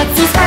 Just.